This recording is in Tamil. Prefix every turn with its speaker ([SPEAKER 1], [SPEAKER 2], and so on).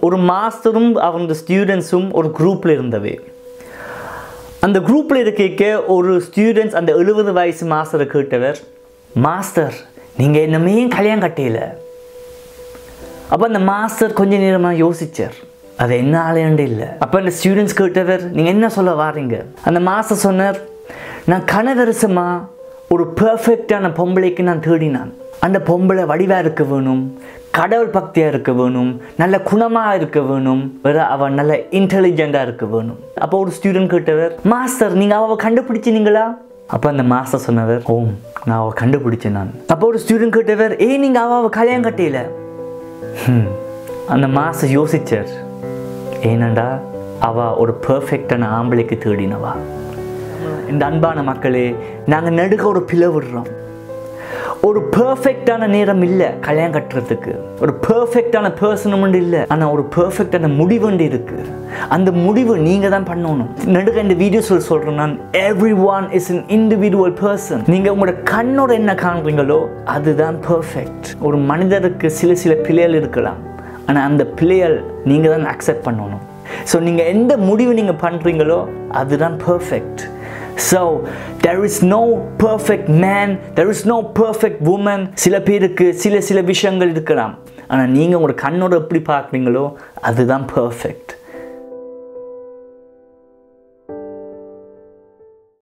[SPEAKER 1] ஒரு மாஸ்டரும் அவங்க ஸ்டூடெண்ட்ஸும் ஒரு குரூப்பில் இருந்தவை அந்த குரூப்பில் இருக்க ஒரு ஸ்டூடெண்ட்ஸ் அந்த எழுபது வயசு மாஸ்டரை கேட்டவர் மாஸ்டர் நீங்கள் என்னமே கல்யாணம் கட்டையில் அப்போ அந்த மாஸ்டர் கொஞ்ச நேரமாக யோசிச்சார் அது என்ன ஆலையாண்டு இல்லை. அப்போ அந்த ஸ்டூடெண்ட்ஸ் கேட்டவர் நீங்கள் என்ன சொல்ல வாரீங்க அந்த மாஸ்டர் சொன்னார் நான் கனவரிசமாக ஒரு பெர்ஃபெக்டான பொம்பளைக்கு நான் தேடினான். அந்த பொம்பளை வடிவாக இருக்க வேணும் கடவுள் பக்தியாக இருக்க வேணும் நல்ல குணமாக இருக்க வேணும் வேற அவள் நல்ல இன்டெலிஜெண்ட்டாக இருக்க வேணும். அப்போ ஒரு ஸ்டூடெண்ட் கேட்டவர் மாஸ்டர் நீங்கள் அவள் கண்டுபிடிச்சினீங்களா? அப்போ அந்த மாஸ்டர் சொன்னவர் ஓம் நான் அவள் கண்டுபிடிச்சேன் நான். அப்போ ஒரு ஸ்டூடெண்ட் கேட்டவர் ஏய் நீங்கள் அவள் அவள் கல்யாணம் கட்டையில? அந்த மாஸ்டர் யோசிச்சார் ஏனண்டா அவள் ஒரு பெர்ஃபெக்டான ஆம்பளைக்கு தேடினவா? இந்த அன்பான மக்களே நாங்கள் நடுக்க ஒரு பிளவு விடுறோம். ஒரு பர்ஃபெக்டான நேரம் இல்லை கல்யாணம் கட்டுறதுக்கு. ஒரு பெர்ஃபெக்டான பர்சனும் இல்லை ஆனால் ஒரு பெர்ஃபெக்டான முடிவுண்டு இருக்கு. அந்த முடிவு நீங்கள் தான் பண்ணணும். நடுக்க இந்த வீடியோஸில் சொல்கிறேன் நான் everyone is in individual person நீங்கள் உங்களோட கண்ணோட என்ன காண்றீங்களோ அதுதான் பர்ஃபெக்ட் ஒரு மனிதருக்கு சில சில பிழைகள் இருக்கலாம் ஆனால் அந்த பிழைகள் நீங்கள் தான் அக்செப்ட் பண்ணணும். ஸோ நீங்கள் எந்த முடிவு நீங்கள் பண்ணுறீங்களோ அதுதான் perfect So there is no perfect man there is no perfect woman சில பேருக்கு சில சில விஷயங்கள் இருக்கலாம். ஆனால் நீங்கள் உங்களோட கண்ணோட எப்படி பார்க்குறீங்களோ அதுதான் பர்ஃபெக்ட்